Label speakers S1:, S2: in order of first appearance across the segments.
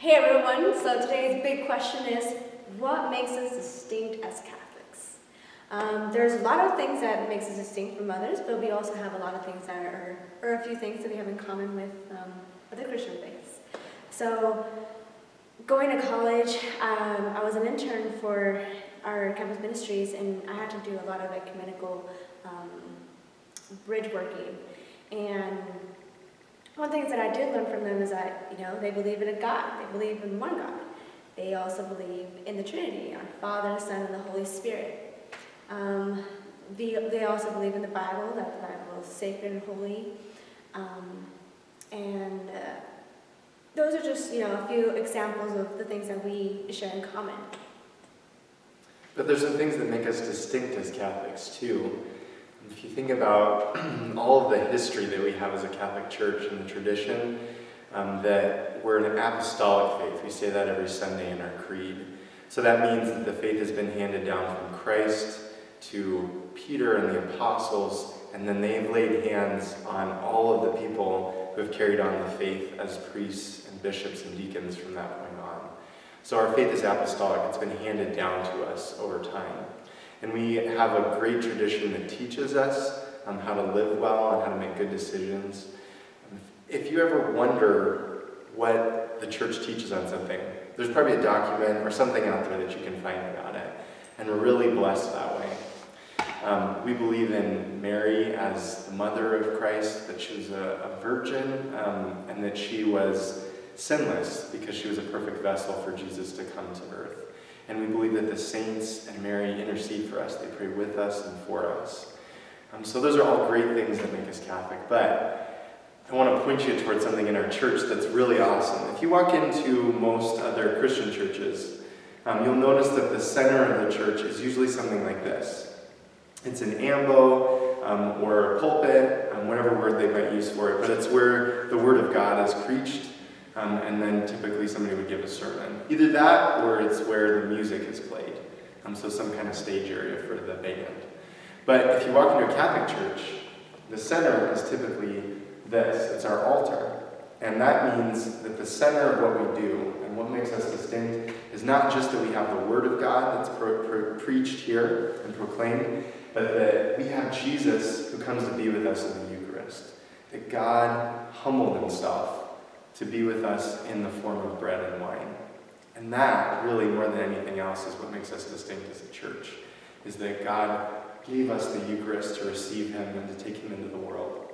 S1: Hey everyone, so today's big question is, what makes us distinct as Catholics? Um, there's a lot of things that makes us distinct from others, but we also have a lot of things that are, or a few things that we have in common with um, other Christian faiths. So, going to college, um, I was an intern for our campus ministries, and I had to do a lot of ecumenical um, bridge working. And one thing that I did learn from them is that, you know, they believe in a God. They believe in one God. They also believe in the Trinity, our Father, Son, and the Holy Spirit. Um, the, they also believe in the Bible, that the Bible is sacred and holy. Um, and uh, those are just, you know, a few examples of the things that we share in common.
S2: But there's some things that make us distinct as Catholics, too. If you think about all of the history that we have as a Catholic Church and the tradition, um, that we're an apostolic faith. We say that every Sunday in our creed. So that means that the faith has been handed down from Christ to Peter and the apostles, and then they've laid hands on all of the people who have carried on the faith as priests and bishops and deacons from that point on. So our faith is apostolic. It's been handed down to us over time. And we have a great tradition that teaches us um, how to live well and how to make good decisions. If you ever wonder what the church teaches on something, there's probably a document or something out there that you can find about it. And we're really blessed that way. Um, we believe in Mary as the mother of Christ, that she was a, a virgin, um, and that she was sinless because she was a perfect vessel for Jesus to come to earth. And we believe that the saints and Mary intercede for us. They pray with us and for us. Um, so those are all great things that make us Catholic. But I want to point you towards something in our church that's really awesome. If you walk into most other Christian churches, um, you'll notice that the center of the church is usually something like this. It's an ambo um, or a pulpit, um, whatever word they might use for it, but it's where the Word of God is preached um, and then typically somebody would give a sermon. Either that or it's where the music is played, um, so some kind of stage area for the band. But if you walk into a Catholic church, the center is typically this it's our altar. And that means that the center of what we do and what makes us distinct is not just that we have the Word of God that's preached here and proclaimed, but that we have Jesus who comes to be with us in the Eucharist. That God humbled himself to be with us in the form of bread and wine. And that, really, more than anything else, is what makes us distinct as a church, is that God gave us the Eucharist to receive him and to take him into the world.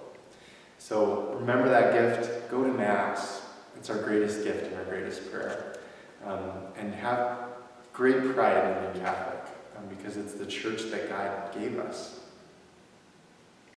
S2: So remember that gift. Go to Mass. It's our greatest gift and our greatest prayer. Um, and have great pride in being Catholic um, because it's the church that God gave us.